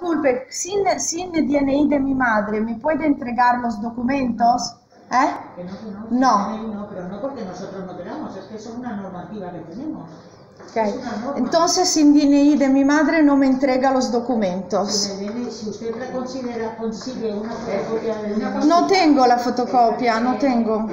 Disculpe, sin, sin DNI de mi madre, ¿me puede entregar los documentos? ¿Eh? Que no, que no, No. no, pero no porque nosotros no queramos, es que es una normativa que tenemos. Ok. Entonces, sin DNI de mi madre no me entrega los documentos. Si, le viene- si usted reconsidera, consigue una fotocopia de una No tengo la fotocopia, no eh, tengo.